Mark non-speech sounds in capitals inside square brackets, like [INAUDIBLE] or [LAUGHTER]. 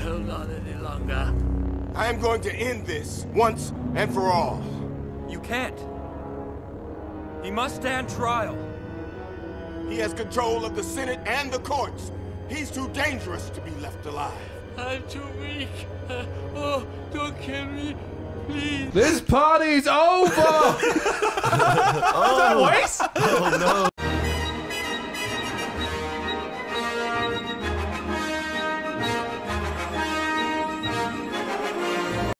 hold on any longer. I am going to end this once and for all. You can't. He must stand trial. He has control of the Senate and the courts. He's too dangerous to be left alive. I'm too weak. [LAUGHS] Oh, don't kill me, please. This party's over! [LAUGHS] Oh, oh no.